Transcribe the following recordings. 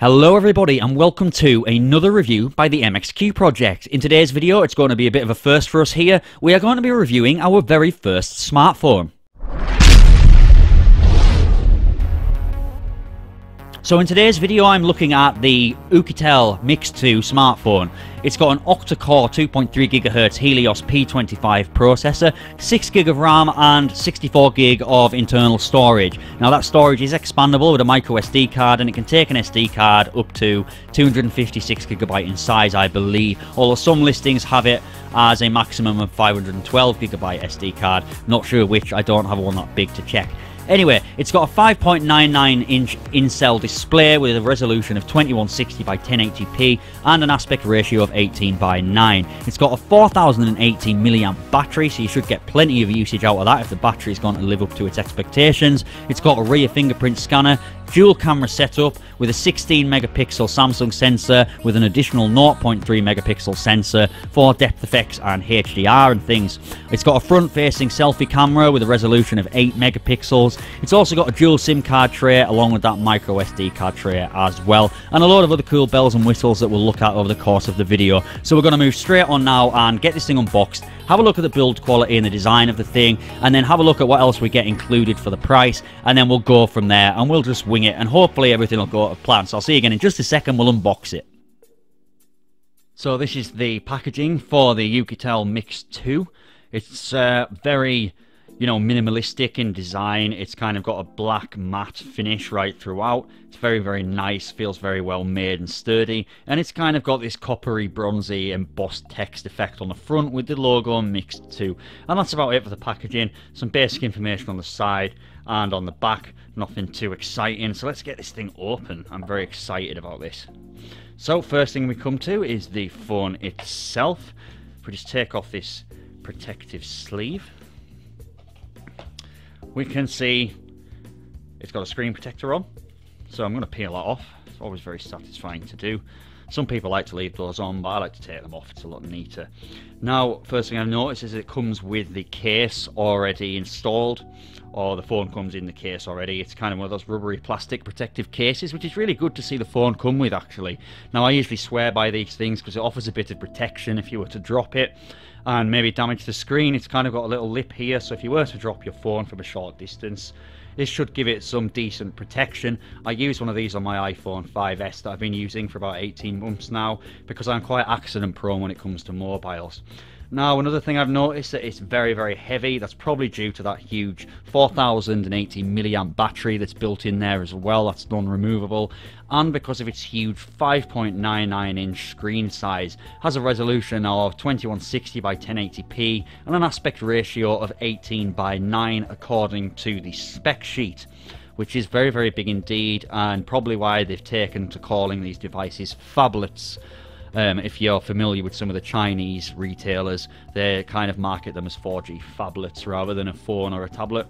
Hello everybody and welcome to another review by the MXQ project. In today's video it's going to be a bit of a first for us here. We are going to be reviewing our very first smartphone. So in today's video I'm looking at the Oukitel Mix 2 smartphone. It's got an octa-core 2.3 GHz Helios P25 processor, 6GB of RAM and 64GB of internal storage. Now that storage is expandable with a micro SD card and it can take an SD card up to 256GB in size I believe, although some listings have it as a maximum of 512GB SD card. Not sure which, I don't have one that big to check. Anyway, it's got a 5.99 inch in-cell display with a resolution of 2160 by 1080p and an aspect ratio of 18 by 9. It's got a 4018 milliamp battery, so you should get plenty of usage out of that if the battery is going to live up to its expectations. It's got a rear fingerprint scanner, dual camera setup with a 16 megapixel Samsung sensor with an additional 0.3 megapixel sensor for depth effects and HDR and things. It's got a front facing selfie camera with a resolution of 8 megapixels. It's also got a dual SIM card tray along with that micro SD card tray as well and a lot of other cool bells and whistles that we'll look at over the course of the video. So we're going to move straight on now and get this thing unboxed have a look at the build quality and the design of the thing, and then have a look at what else we get included for the price, and then we'll go from there, and we'll just wing it, and hopefully everything will go to plan. So I'll see you again in just a second, we'll unbox it. So this is the packaging for the Oukitel Mix 2. It's uh, very you know, minimalistic in design. It's kind of got a black matte finish right throughout. It's very, very nice, feels very well made and sturdy. And it's kind of got this coppery, bronzy, embossed text effect on the front with the logo Mix 2. And that's about it for the packaging. Some basic information on the side and on the back. Nothing too exciting. So let's get this thing open. I'm very excited about this. So first thing we come to is the phone itself. If we just take off this protective sleeve we can see it's got a screen protector on. So I'm going to peel that off. It's always very satisfying to do. Some people like to leave those on, but I like to take them off. It's a lot neater. Now, first thing I've noticed is it comes with the case already installed, or the phone comes in the case already. It's kind of one of those rubbery plastic protective cases, which is really good to see the phone come with, actually. Now, I usually swear by these things because it offers a bit of protection if you were to drop it and maybe damage the screen. It's kind of got a little lip here, so if you were to drop your phone from a short distance, this should give it some decent protection. I use one of these on my iPhone 5S that I've been using for about 18 months now because I'm quite accident prone when it comes to mobiles. Now, another thing I've noticed that it's very, very heavy. That's probably due to that huge 4080 milliamp battery that's built in there as well. That's non-removable. And because of its huge 5.99 inch screen size, has a resolution of 2160 by 1080p and an aspect ratio of 18 by 9 according to the spec sheet which is very, very big indeed, and probably why they've taken to calling these devices phablets. Um, if you're familiar with some of the Chinese retailers, they kind of market them as 4G phablets rather than a phone or a tablet.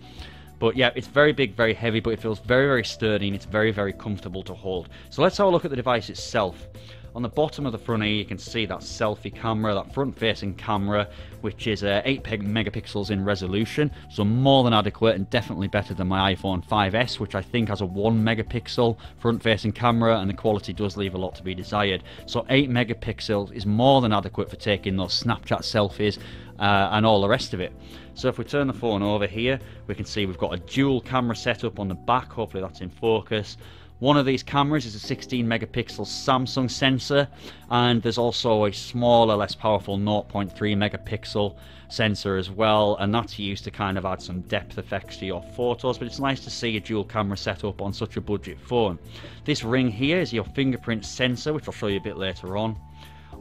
But yeah, it's very big, very heavy, but it feels very, very sturdy and it's very, very comfortable to hold. So let's have a look at the device itself. On the bottom of the front here, you can see that selfie camera, that front-facing camera, which is uh, 8 megapixels in resolution, so more than adequate and definitely better than my iPhone 5S, which I think has a 1 megapixel front-facing camera, and the quality does leave a lot to be desired. So 8 megapixels is more than adequate for taking those Snapchat selfies uh, and all the rest of it. So if we turn the phone over here, we can see we've got a dual camera setup on the back, hopefully that's in focus. One of these cameras is a 16 megapixel Samsung sensor, and there's also a smaller, less powerful 0.3 megapixel sensor as well, and that's used to kind of add some depth effects to your photos. But it's nice to see a dual camera setup on such a budget phone. This ring here is your fingerprint sensor, which I'll show you a bit later on.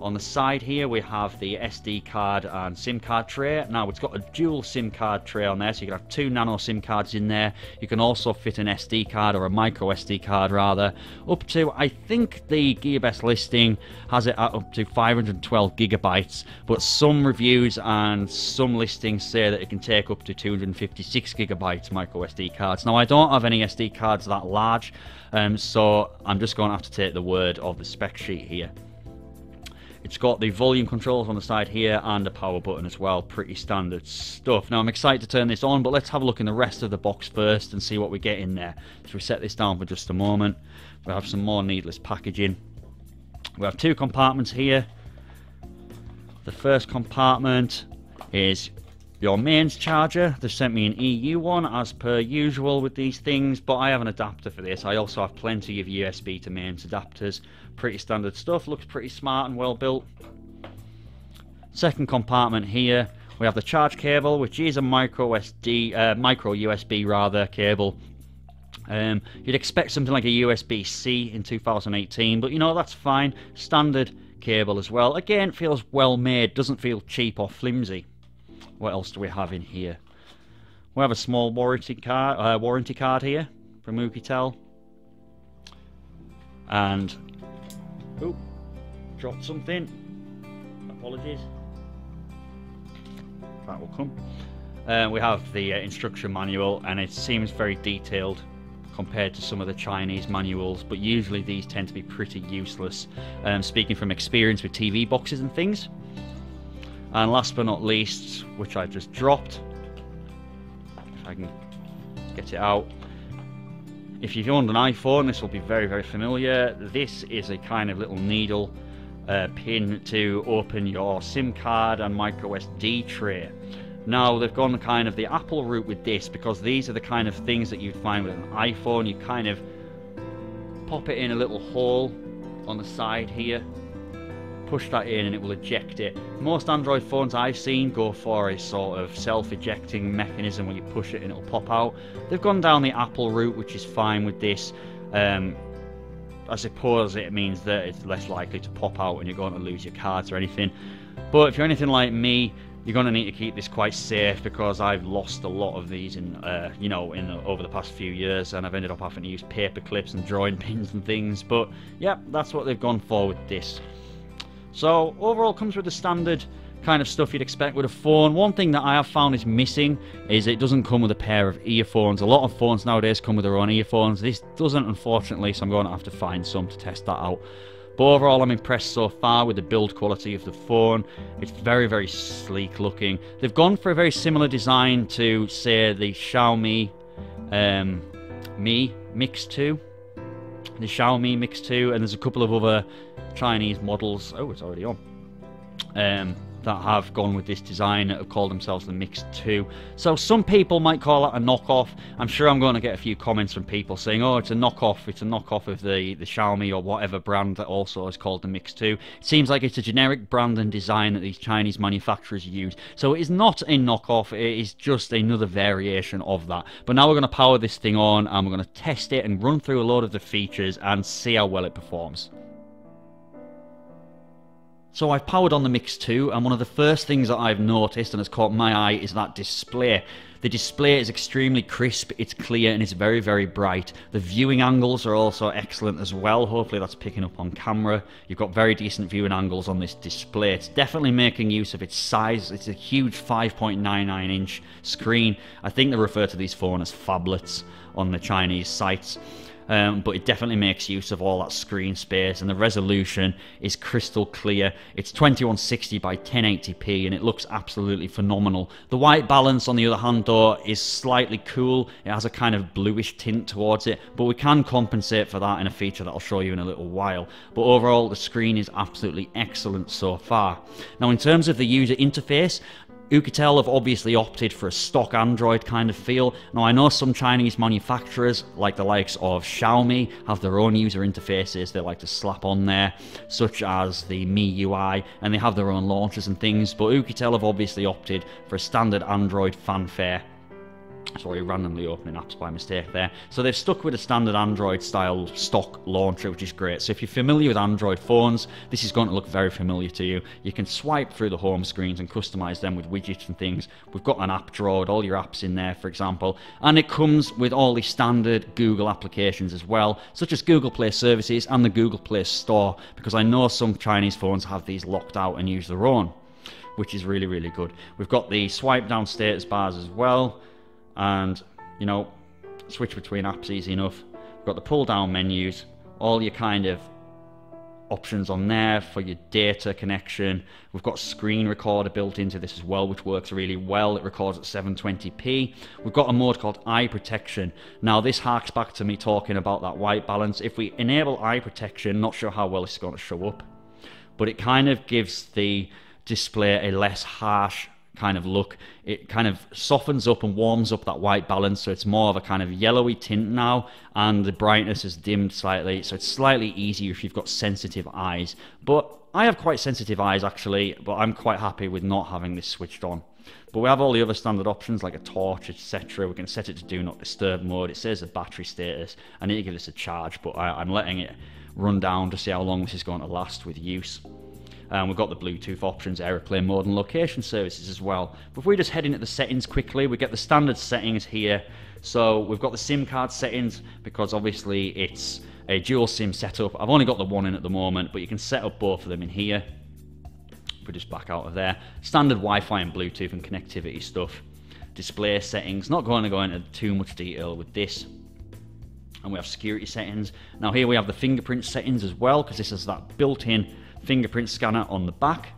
On the side here we have the SD card and SIM card tray. Now it's got a dual SIM card tray on there so you can have two nano SIM cards in there. You can also fit an SD card or a micro SD card rather up to I think the Gearbest listing has it at up to 512 gigabytes but some reviews and some listings say that it can take up to 256 gigabytes micro SD cards. Now I don't have any SD cards that large um, so I'm just going to have to take the word of the spec sheet here. It's got the volume controls on the side here and a power button as well. Pretty standard stuff. Now I'm excited to turn this on, but let's have a look in the rest of the box first and see what we get in there. So we set this down for just a moment. We have some more needless packaging. We have two compartments here. The first compartment is your mains charger. They've sent me an EU one as per usual with these things, but I have an adapter for this. I also have plenty of USB to mains adapters. Pretty standard stuff, looks pretty smart and well built. Second compartment here, we have the charge cable, which is a micro SD, uh, micro USB rather cable. Um, you'd expect something like a USB-C in 2018, but you know that's fine. Standard cable as well. Again, feels well made, doesn't feel cheap or flimsy. What else do we have in here? We have a small warranty card, uh, warranty card here from Oukitel. And oh, dropped something. Apologies. That will come. Uh, we have the uh, instruction manual, and it seems very detailed compared to some of the Chinese manuals, but usually these tend to be pretty useless. Um, speaking from experience with TV boxes and things. And last but not least, which I just dropped, if I can get it out. If you've owned an iPhone, this will be very, very familiar. This is a kind of little needle uh, pin to open your SIM card and micro SD tray. Now they've gone kind of the Apple route with this because these are the kind of things that you'd find with an iPhone. You kind of pop it in a little hole on the side here, push that in and it will eject it. Most Android phones I've seen go for a sort of self-ejecting mechanism where you push it and it'll pop out. They've gone down the Apple route which is fine with this. Um, I suppose it means that it's less likely to pop out and you're going to lose your cards or anything. But if you're anything like me, you're going to need to keep this quite safe because I've lost a lot of these in, uh, you know, in over the past few years, and I've ended up having to use paper clips and drawing pins and things. But yeah, that's what they've gone for with this. So overall, comes with the standard kind of stuff you'd expect with a phone. One thing that I have found is missing is it doesn't come with a pair of earphones. A lot of phones nowadays come with their own earphones. This doesn't, unfortunately, so I'm going to have to find some to test that out. But overall, I'm impressed so far with the build quality of the phone. It's very, very sleek looking. They've gone for a very similar design to, say, the Xiaomi um, Mi Mix 2. The Xiaomi Mix 2, and there's a couple of other Chinese models. Oh, it's already on. Um, that have gone with this design that have called themselves the Mix 2. So some people might call it a knockoff. I'm sure I'm going to get a few comments from people saying, oh, it's a knockoff, it's a knockoff of the, the Xiaomi or whatever brand that also is called the Mix 2. It seems like it's a generic brand and design that these Chinese manufacturers use. So it is not a knockoff, it is just another variation of that. But now we're going to power this thing on and we're going to test it and run through a load of the features and see how well it performs. So I've powered on the Mix 2 and one of the first things that I've noticed and has caught my eye is that display. The display is extremely crisp, it's clear and it's very very bright. The viewing angles are also excellent as well, hopefully that's picking up on camera. You've got very decent viewing angles on this display. It's definitely making use of its size, it's a huge 5.99 inch screen. I think they refer to these phones as phablets on the Chinese sites um, but it definitely makes use of all that screen space and the resolution is crystal clear. It's 2160 by 1080p and it looks absolutely phenomenal. The white balance on the other hand though is slightly cool. It has a kind of bluish tint towards it, but we can compensate for that in a feature that I'll show you in a little while. But overall the screen is absolutely excellent so far. Now in terms of the user interface, Oukitel have obviously opted for a stock Android kind of feel. Now, I know some Chinese manufacturers, like the likes of Xiaomi, have their own user interfaces they like to slap on there, such as the MIUI, and they have their own launchers and things, but Oukitel have obviously opted for a standard Android fanfare sorry, randomly opening apps by mistake there. So they've stuck with a standard Android style stock launcher, which is great. So if you're familiar with Android phones, this is going to look very familiar to you. You can swipe through the home screens and customize them with widgets and things. We've got an app drawer with all your apps in there, for example, and it comes with all the standard Google applications as well, such as Google Play Services and the Google Play Store, because I know some Chinese phones have these locked out and use their own which is really really good. We've got the swipe down status bars as well and you know switch between apps easy enough. We've got the pull down menus, all your kind of options on there for your data connection. We've got screen recorder built into this as well, which works really well. It records at 720p. We've got a mode called eye protection. Now, this harks back to me talking about that white balance. If we enable eye protection, not sure how well it's going to show up, but it kind of gives the display a less harsh kind of look. It kind of softens up and warms up that white balance, so it's more of a kind of yellowy tint now, and the brightness is dimmed slightly, so it's slightly easier if you've got sensitive eyes. But I have quite sensitive eyes actually, but I'm quite happy with not having this switched on. But we have all the other standard options like a torch, etc. We can set it to do not disturb mode. It says the battery status. I need to give this a charge, but I, I'm letting it run down to see how long this is going to last with use. Um, we've got the Bluetooth options, aeroplane mode, and location services as well. But if we just head into the settings quickly, we get the standard settings here. So we've got the SIM card settings because obviously it's a dual SIM setup. I've only got the one in at the moment, but you can set up both of them in here. If we just back out of there, standard Wi-Fi and Bluetooth and connectivity stuff. Display settings. Not going to go into too much detail with this and we have security settings. Now here we have the fingerprint settings as well because this has that built-in fingerprint scanner on the back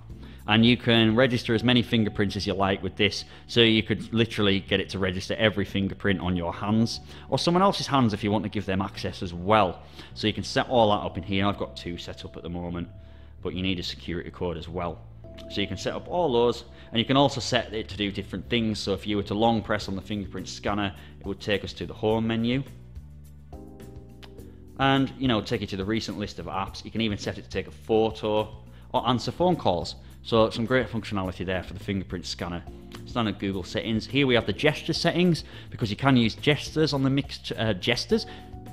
and you can register as many fingerprints as you like with this. So you could literally get it to register every fingerprint on your hands or someone else's hands if you want to give them access as well. So you can set all that up in here. I've got two set up at the moment but you need a security code as well. So you can set up all those and you can also set it to do different things. So if you were to long press on the fingerprint scanner it would take us to the home menu and you know take you to the recent list of apps. You can even set it to take a photo or answer phone calls. So some great functionality there for the fingerprint scanner. Standard Google settings. Here we have the gesture settings because you can use gestures on the mixed uh, gestures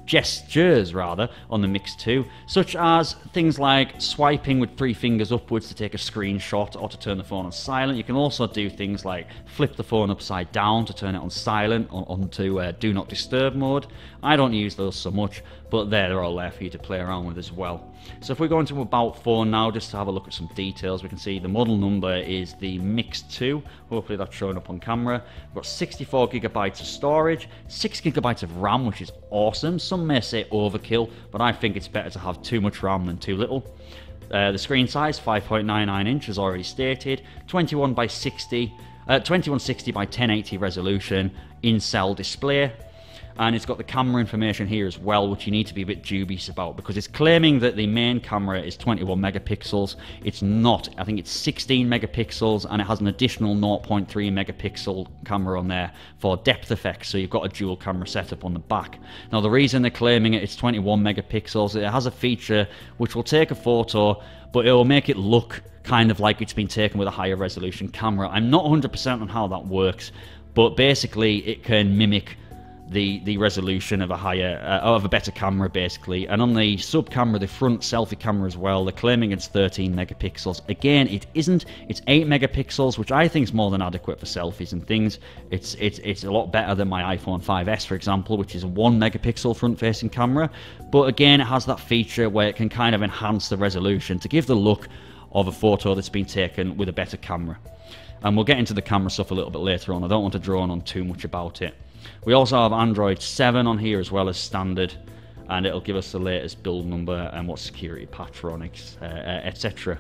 gestures rather on the Mix 2, such as things like swiping with three fingers upwards to take a screenshot or to turn the phone on silent. You can also do things like flip the phone upside down to turn it on silent or onto uh, do not disturb mode. I don't use those so much, but they're all there for you to play around with as well. So if we go into about phone now, just to have a look at some details, we can see the model number is the Mix 2. Hopefully that's showing up on camera. We've got 64 gigabytes of storage, 6 gigabytes of RAM, which is awesome. Some may say overkill, but I think it's better to have too much RAM than too little. Uh, the screen size 5.99 inches already stated, 21 by 60, uh, 2160 by 1080 resolution in cell display and it's got the camera information here as well, which you need to be a bit dubious about because it's claiming that the main camera is 21 megapixels. It's not. I think it's 16 megapixels and it has an additional 0.3 megapixel camera on there for depth effects. So you've got a dual camera setup on the back. Now, the reason they're claiming it, it's 21 megapixels, it has a feature which will take a photo, but it will make it look kind of like it's been taken with a higher resolution camera. I'm not 100% on how that works, but basically it can mimic the the resolution of a higher uh, of a better camera basically. And on the sub camera the front selfie camera as well they're claiming it's 13 megapixels. Again it isn't. It's 8 megapixels which i think is more than adequate for selfies and things. It's it's it's a lot better than my iphone 5s for example which is a 1 megapixel front facing camera. But again it has that feature where it can kind of enhance the resolution to give the look of a photo that's been taken with a better camera. And we'll get into the camera stuff a little bit later on. I don't want to drone on too much about it we also have Android 7 on here as well as standard, and it'll give us the latest build number and what security patch uh, uh etc.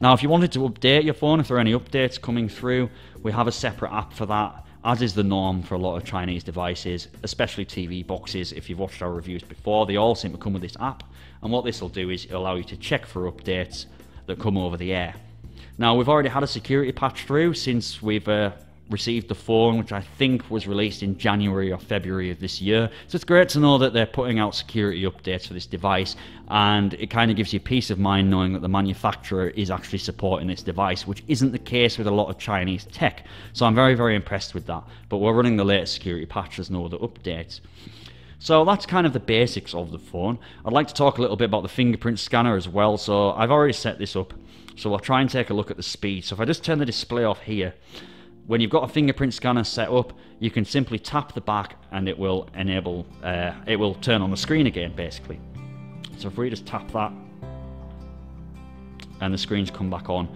Now, if you wanted to update your phone, if there are any updates coming through, we have a separate app for that, as is the norm for a lot of Chinese devices, especially TV boxes. If you've watched our reviews before, they all seem to come with this app, and what this will do is allow you to check for updates that come over the air. Now, we've already had a security patch through since we've uh, received the phone, which I think was released in January or February of this year. So it's great to know that they're putting out security updates for this device, and it kind of gives you peace of mind knowing that the manufacturer is actually supporting this device, which isn't the case with a lot of Chinese tech. So I'm very, very impressed with that. But we're running the latest security patches, no other updates. So that's kind of the basics of the phone. I'd like to talk a little bit about the fingerprint scanner as well. So I've already set this up. So I'll try and take a look at the speed. So if I just turn the display off here, when you've got a fingerprint scanner set up, you can simply tap the back and it will enable, uh, it will turn on the screen again basically. So if we just tap that and the screens come back on,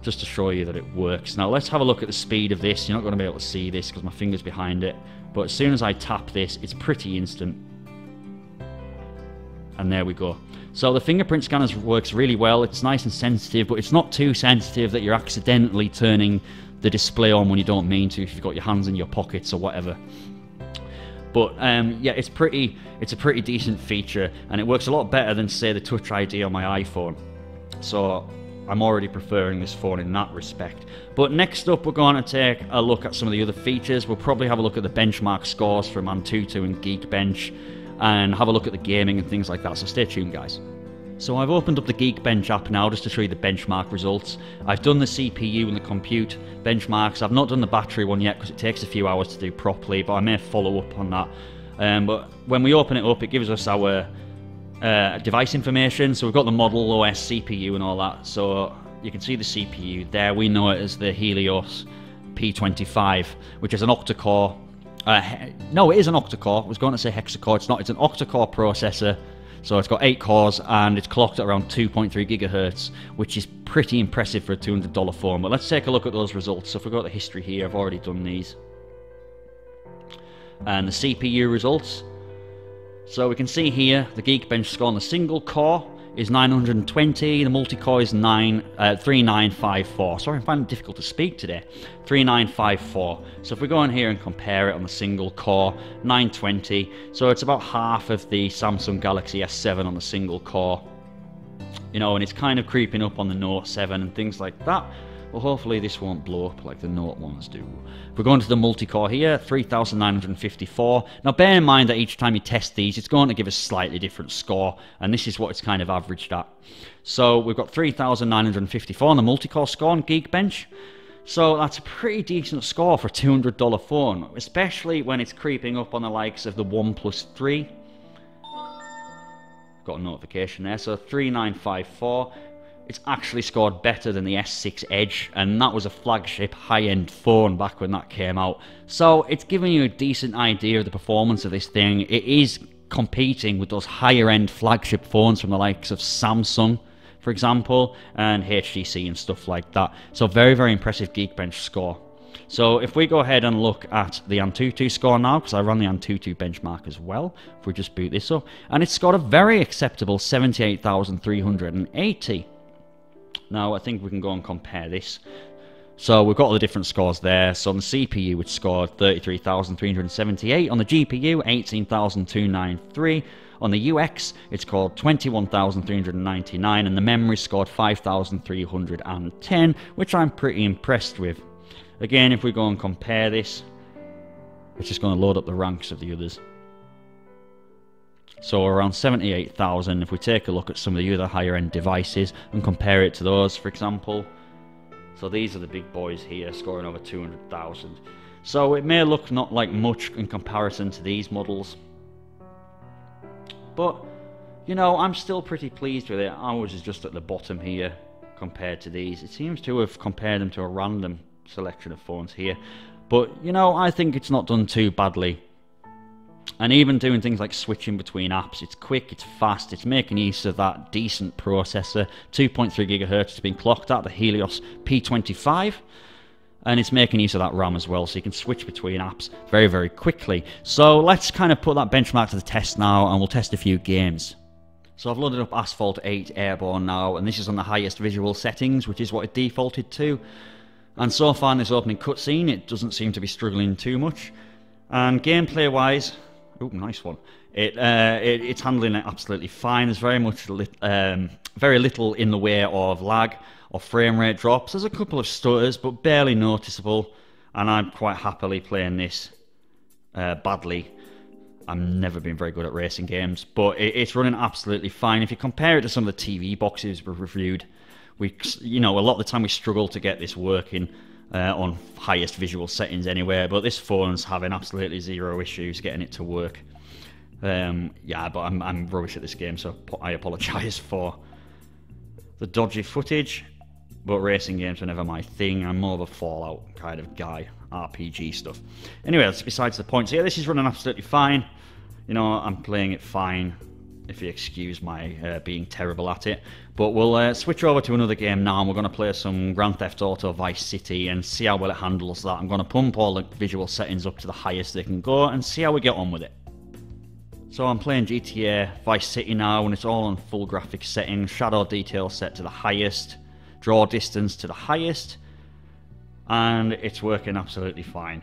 just to show you that it works. Now let's have a look at the speed of this. You're not going to be able to see this because my finger's behind it. But as soon as I tap this, it's pretty instant. And there we go. So the fingerprint scanner works really well. It's nice and sensitive, but it's not too sensitive that you're accidentally turning the display on when you don't mean to if you've got your hands in your pockets or whatever. But um, yeah, it's pretty. It's a pretty decent feature, and it works a lot better than say the Touch ID on my iPhone. So I'm already preferring this phone in that respect. But next up, we're going to take a look at some of the other features. We'll probably have a look at the benchmark scores from Antutu and Geekbench and have a look at the gaming and things like that. So stay tuned, guys. So I've opened up the Geekbench app now just to show you the benchmark results. I've done the CPU and the compute benchmarks. I've not done the battery one yet because it takes a few hours to do properly, but I may follow up on that. Um, but when we open it up, it gives us our uh, device information. So we've got the model, OS, CPU, and all that. So you can see the CPU there. We know it as the Helios P25, which is an octa-core uh, no, it is an octa-core. I was going to say hexacore. It's not. It's an octa-core processor. So it's got eight cores and it's clocked at around 2.3 gigahertz, which is pretty impressive for a $200 phone. But let's take a look at those results. So if we've got the history here, I've already done these. And the CPU results. So we can see here the Geekbench score on the single core is 920, the multi-core is 9, uh, 3954. Sorry, I'm finding it difficult to speak today. 3954. So if we go in here and compare it on the single core, 920. So it's about half of the Samsung Galaxy S7 on the single core. You know, and it's kind of creeping up on the Note 7 and things like that. Hopefully this won't blow up like the Note ones do. We're going to the multi-core here, 3954. Now bear in mind that each time you test these, it's going to give a slightly different score, and this is what it's kind of averaged at. So we've got 3954 on the multi-core score on Geekbench. So that's a pretty decent score for a $200 phone, especially when it's creeping up on the likes of the OnePlus 3. Got a notification there, so 3954 it's actually scored better than the S6 Edge, and that was a flagship high-end phone back when that came out. So it's giving you a decent idea of the performance of this thing. It is competing with those higher-end flagship phones from the likes of Samsung, for example, and HTC and stuff like that. So very, very impressive Geekbench score. So if we go ahead and look at the Antutu score now, because I run the Antutu benchmark as well, if we just boot this up, and it's got a very acceptable 78,380. Now I think we can go and compare this. So we've got all the different scores there. So on the CPU it scored 33,378, on the GPU 18,293, on the UX it's scored 21,399 and the memory scored 5,310, which I'm pretty impressed with. Again, if we go and compare this, it's just going to load up the ranks of the others. So around 78,000 if we take a look at some of the other higher end devices and compare it to those for example. So these are the big boys here scoring over 200,000. So it may look not like much in comparison to these models. But, you know, I'm still pretty pleased with it. Ours is just at the bottom here compared to these. It seems to have compared them to a random selection of phones here. But, you know, I think it's not done too badly and even doing things like switching between apps, it's quick, it's fast, it's making use of that decent processor. 2.3 gigahertz it's been clocked at the Helios P25 and it's making use of that RAM as well, so you can switch between apps very, very quickly. So let's kind of put that benchmark to the test now, and we'll test a few games. So I've loaded up Asphalt 8 Airborne now, and this is on the highest visual settings, which is what it defaulted to. And so far in this opening cutscene, it doesn't seem to be struggling too much. And gameplay-wise, Oh, nice one. It, uh, it, it's handling it absolutely fine. There's very much li um, very little in the way of lag or frame rate drops. There's a couple of stutters, but barely noticeable. And I'm quite happily playing this uh, badly. I've never been very good at racing games, but it, it's running absolutely fine. If you compare it to some of the TV boxes we've reviewed, we, you know, a lot of the time we struggle to get this working uh, on highest visual settings anywhere, but this phone's having absolutely zero issues getting it to work. Um, yeah, but I'm, I'm rubbish at this game, so I apologise for the dodgy footage. But racing games are never my thing. I'm more of a Fallout kind of guy, RPG stuff. Anyway, that's besides the point. So yeah, this is running absolutely fine. You know, I'm playing it fine if you excuse my uh, being terrible at it. But we'll uh, switch over to another game now, and we're going to play some Grand Theft Auto Vice City and see how well it handles that. I'm going to pump all the visual settings up to the highest they can go and see how we get on with it. So I'm playing GTA Vice City now and it's all on full graphics settings, shadow detail set to the highest, draw distance to the highest, and it's working absolutely fine.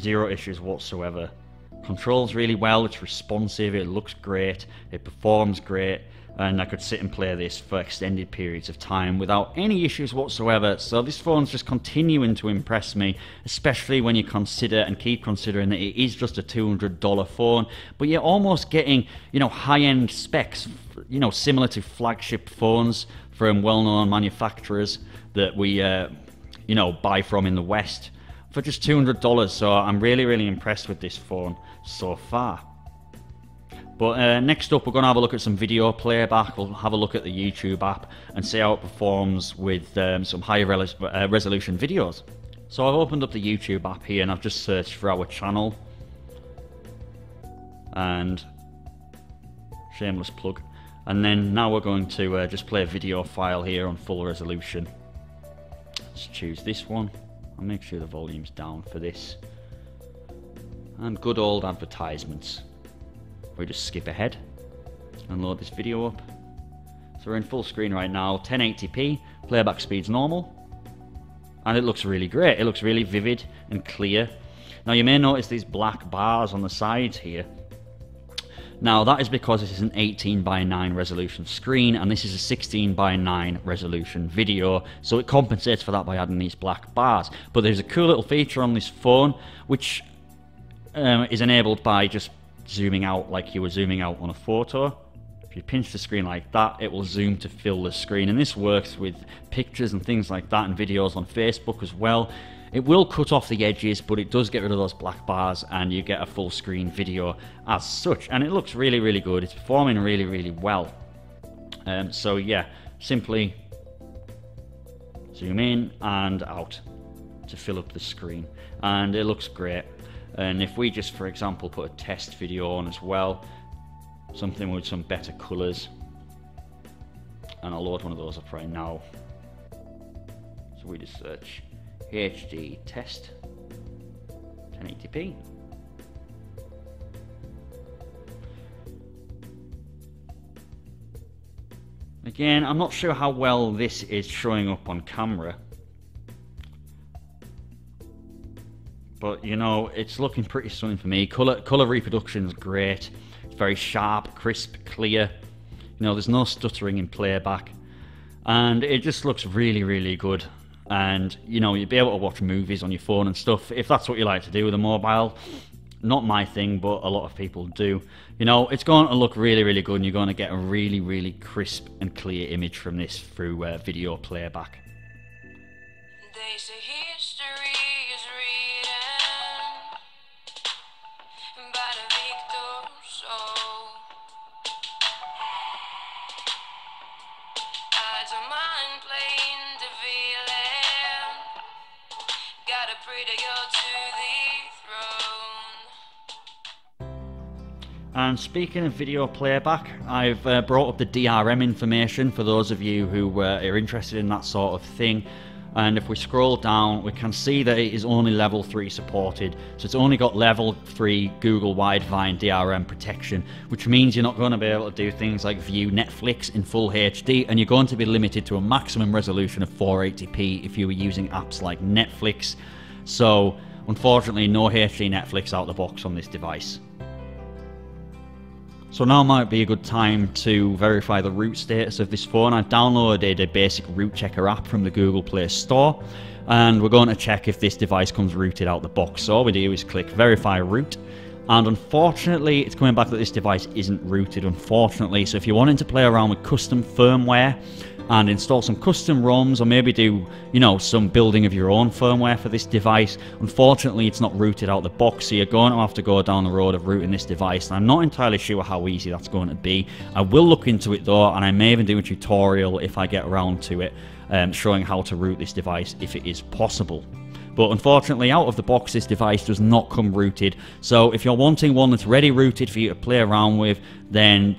Zero issues whatsoever. Controls really well, it's responsive, it looks great, it performs great, and I could sit and play this for extended periods of time without any issues whatsoever. So this phone's just continuing to impress me, especially when you consider and keep considering that it is just a $200 phone, but you're almost getting, you know, high-end specs, you know, similar to flagship phones from well-known manufacturers that we, uh, you know, buy from in the West for just $200. So I'm really, really impressed with this phone so far. But uh, next up, we're going to have a look at some video playback. We'll have a look at the YouTube app and see how it performs with um, some higher uh, resolution videos. So I've opened up the YouTube app here and I've just searched for our channel. And shameless plug. And then now we're going to uh, just play a video file here on full resolution. Let's choose this one. I'll make sure the volume's down for this. And good old advertisements we just skip ahead and load this video up. So we're in full screen right now, 1080p, playback speed's normal, and it looks really great. It looks really vivid and clear. Now you may notice these black bars on the sides here. Now that is because this is an 18 by 9 resolution screen and this is a 16 by 9 resolution video so it compensates for that by adding these black bars. But there's a cool little feature on this phone which um, is enabled by just zooming out like you were zooming out on a photo. If you pinch the screen like that, it will zoom to fill the screen. And this works with pictures and things like that and videos on Facebook as well. It will cut off the edges, but it does get rid of those black bars and you get a full screen video as such. And it looks really, really good. It's performing really, really well. Um, so yeah, simply zoom in and out to fill up the screen. And it looks great. And if we just, for example, put a test video on as well, something with some better colours, and I'll load one of those up right now. So we just search HD test 1080p. Again, I'm not sure how well this is showing up on camera. But you know, it's looking pretty stunning for me. Color color reproduction is great. It's very sharp, crisp, clear. You know, there's no stuttering in playback, and it just looks really, really good. And you know, you'd be able to watch movies on your phone and stuff if that's what you like to do with a mobile. Not my thing, but a lot of people do. You know, it's going to look really, really good, and you're going to get a really, really crisp and clear image from this through uh, video playback. And speaking of video playback, I've uh, brought up the DRM information for those of you who uh, are interested in that sort of thing. And if we scroll down, we can see that it is only level 3 supported. So it's only got level 3 Google Widevine DRM protection, which means you're not going to be able to do things like view Netflix in full HD, and you're going to be limited to a maximum resolution of 480p if you were using apps like Netflix. So, unfortunately, no HD Netflix out of the box on this device. So now might be a good time to verify the root status of this phone. I've downloaded a basic root checker app from the Google Play Store and we're going to check if this device comes rooted out the box. So all we do is click verify root and unfortunately it's coming back that this device isn't rooted unfortunately so if you're wanting to play around with custom firmware and install some custom ROMs or maybe do, you know, some building of your own firmware for this device. Unfortunately, it's not rooted out the box, so you're going to have to go down the road of rooting this device. And I'm not entirely sure how easy that's going to be. I will look into it though, and I may even do a tutorial if I get around to it, um, showing how to root this device if it is possible. But unfortunately, out of the box, this device does not come rooted. So if you're wanting one that's ready rooted for you to play around with, then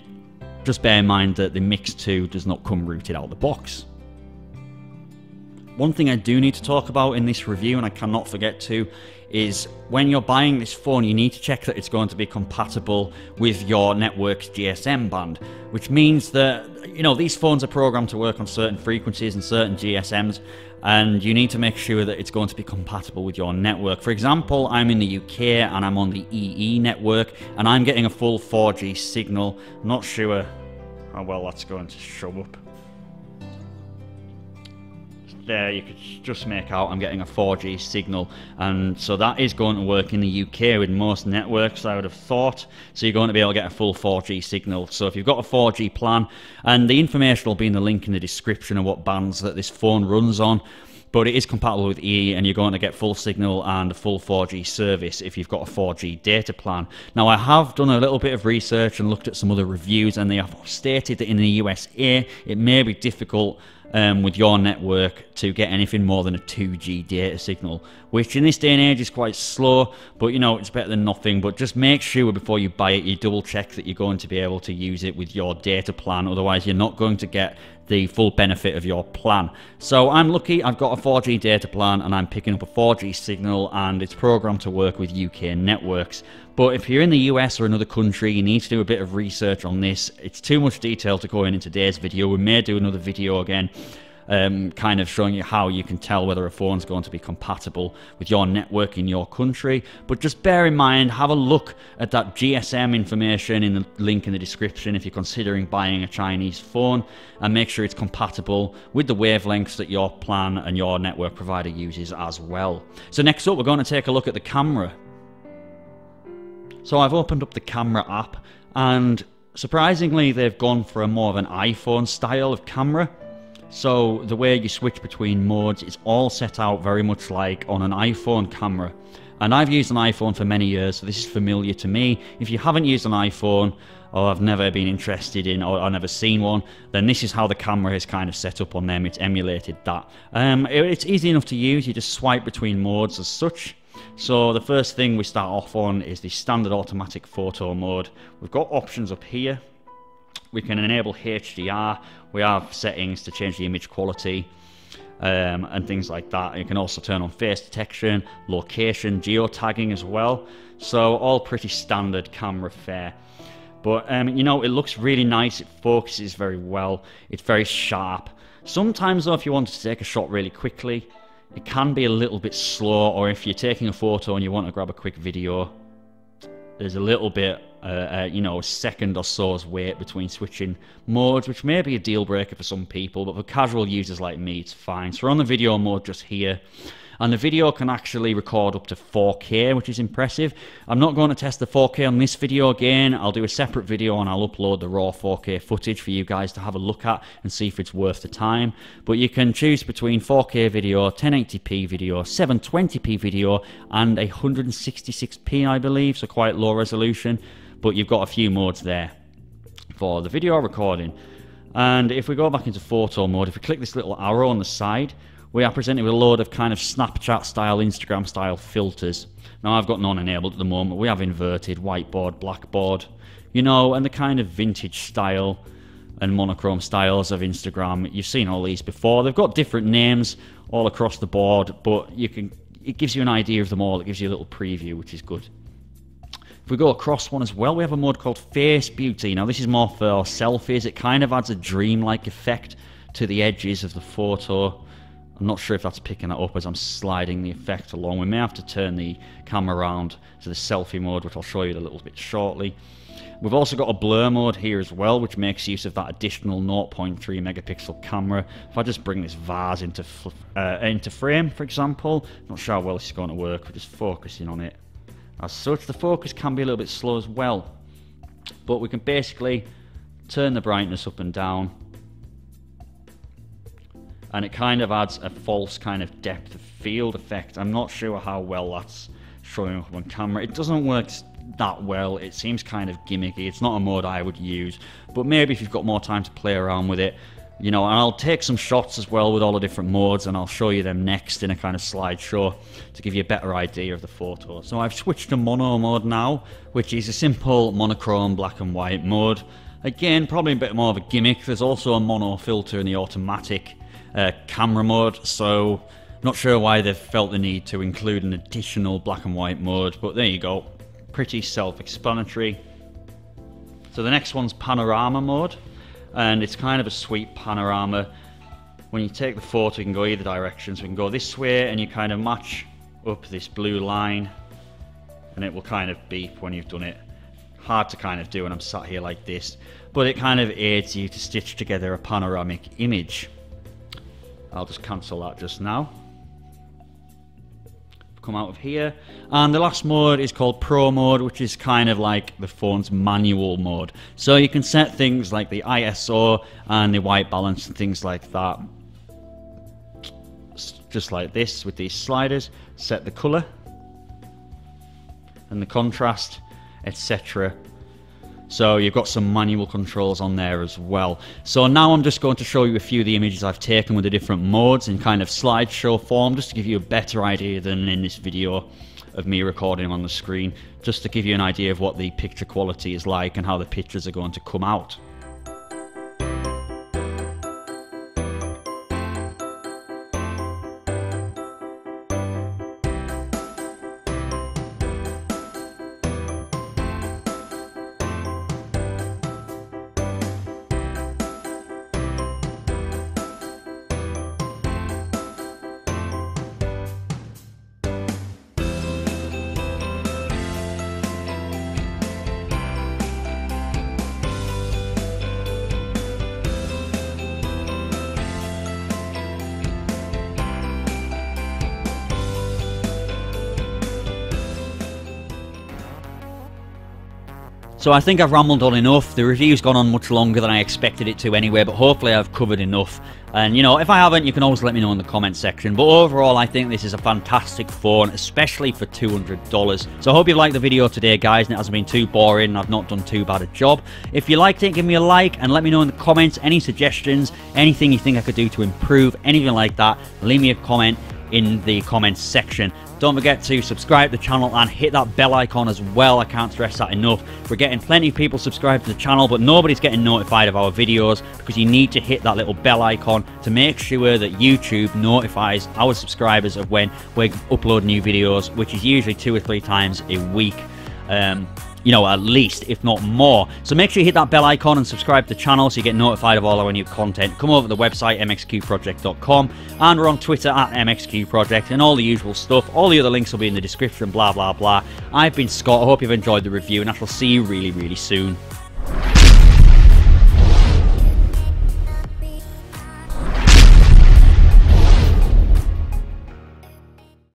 just bear in mind that the Mix 2 does not come rooted out of the box. One thing I do need to talk about in this review, and I cannot forget to, is when you're buying this phone, you need to check that it's going to be compatible with your network's GSM band, which means that, you know, these phones are programmed to work on certain frequencies and certain GSMs, and you need to make sure that it's going to be compatible with your network. For example, I'm in the UK and I'm on the EE network, and I'm getting a full 4G signal. Not sure how well that's going to show up there you could just make out I'm getting a 4G signal. And so that is going to work in the UK with most networks I would have thought. So you're going to be able to get a full 4G signal. So if you've got a 4G plan and the information will be in the link in the description of what bands that this phone runs on but it is compatible with E and you're going to get full signal and a full 4G service if you've got a 4G data plan. Now I have done a little bit of research and looked at some other reviews and they have stated that in the USA it may be difficult um, with your network to get anything more than a 2G data signal, which in this day and age is quite slow, but you know, it's better than nothing. But just make sure before you buy it, you double check that you're going to be able to use it with your data plan, otherwise, you're not going to get the full benefit of your plan. So I'm lucky, I've got a 4G data plan and I'm picking up a 4G signal and it's programmed to work with UK networks. But if you're in the US or another country, you need to do a bit of research on this. It's too much detail to go in in today's video. We may do another video again um, kind of showing you how you can tell whether a phone's going to be compatible with your network in your country. But just bear in mind, have a look at that GSM information in the link in the description if you're considering buying a Chinese phone and make sure it's compatible with the wavelengths that your plan and your network provider uses as well. So next up, we're going to take a look at the camera. So I've opened up the camera app and surprisingly they've gone for a more of an iPhone style of camera. So the way you switch between modes is all set out very much like on an iPhone camera. And I've used an iPhone for many years, so this is familiar to me. If you haven't used an iPhone, or I've never been interested in, or I've never seen one, then this is how the camera is kind of set up on them. It's emulated that. Um, it, it's easy enough to use. You just swipe between modes as such. So the first thing we start off on is the standard automatic photo mode. We've got options up here we can enable HDR. We have settings to change the image quality um, and things like that. You can also turn on face detection, location, geotagging as well. So all pretty standard camera fare. But um, you know, it looks really nice. It focuses very well. It's very sharp. Sometimes though, if you want to take a shot really quickly, it can be a little bit slow. Or if you're taking a photo and you want to grab a quick video, there's a little bit uh, uh, you know, a second or so's wait between switching modes, which may be a deal breaker for some people, but for casual users like me, it's fine. So we're on the video mode just here and the video can actually record up to 4K, which is impressive. I'm not going to test the 4K on this video again. I'll do a separate video and I'll upload the raw 4K footage for you guys to have a look at and see if it's worth the time. But you can choose between 4K video, 1080p video, 720p video, and 166p, I believe, so quite low resolution. But you've got a few modes there for the video recording. And if we go back into photo mode, if we click this little arrow on the side, we are presented with a load of kind of Snapchat style, Instagram style filters. Now, I've got none enabled at the moment. We have inverted, whiteboard, blackboard, you know, and the kind of vintage style and monochrome styles of Instagram. You've seen all these before. They've got different names all across the board, but you can it gives you an idea of them all. It gives you a little preview, which is good. If we go across one as well, we have a mode called Face Beauty. Now, this is more for selfies. It kind of adds a dreamlike effect to the edges of the photo. I'm not sure if that's picking that up as I'm sliding the effect along. We may have to turn the camera around to the selfie mode, which I'll show you a little bit shortly. We've also got a blur mode here as well, which makes use of that additional 0.3 megapixel camera. If I just bring this vase into uh, into frame, for example, not sure how well this is going to work. We're just focusing on it. As such, the focus can be a little bit slow as well, but we can basically turn the brightness up and down and it kind of adds a false kind of depth of field effect. I'm not sure how well that's showing up on camera. It doesn't work that well. It seems kind of gimmicky. It's not a mode I would use, but maybe if you've got more time to play around with it, you know, and I'll take some shots as well with all the different modes and I'll show you them next in a kind of slideshow to give you a better idea of the photo. So I've switched to mono mode now, which is a simple monochrome black and white mode. Again, probably a bit more of a gimmick. There's also a mono filter in the automatic uh, camera mode, so not sure why they've felt the need to include an additional black and white mode, but there you go. Pretty self-explanatory. So the next one's panorama mode, and it's kind of a sweet panorama. When you take the photo, you can go either direction, so we can go this way, and you kind of match up this blue line, and it will kind of beep when you've done it. Hard to kind of do when I'm sat here like this, but it kind of aids you to stitch together a panoramic image. I'll just cancel that just now come out of here. And the last mode is called Pro mode, which is kind of like the phone's manual mode. So you can set things like the ISO and the white balance and things like that. Just like this with these sliders. Set the color and the contrast, etc. So you've got some manual controls on there as well. So now I'm just going to show you a few of the images I've taken with the different modes in kind of slideshow form, just to give you a better idea than in this video of me recording on the screen, just to give you an idea of what the picture quality is like and how the pictures are going to come out. So I think I've rambled on enough. The review's gone on much longer than I expected it to anyway, but hopefully I've covered enough. And you know, if I haven't, you can always let me know in the comment section. But overall, I think this is a fantastic phone, especially for $200. So I hope you liked the video today, guys, and it hasn't been too boring and I've not done too bad a job. If you liked it, give me a like and let me know in the comments any suggestions, anything you think I could do to improve, anything like that. Leave me a comment in the comments section. Don't forget to subscribe to the channel and hit that bell icon as well. I can't stress that enough. We're getting plenty of people subscribed to the channel, but nobody's getting notified of our videos because you need to hit that little bell icon to make sure that YouTube notifies our subscribers of when we upload new videos, which is usually two or three times a week. Um, you know, at least, if not more. So make sure you hit that bell icon and subscribe to the channel so you get notified of all our new content. Come over to the website, mxqproject.com, and we're on Twitter at mxqproject and all the usual stuff. All the other links will be in the description, blah, blah, blah. I've been Scott. I hope you've enjoyed the review, and I shall see you really, really soon.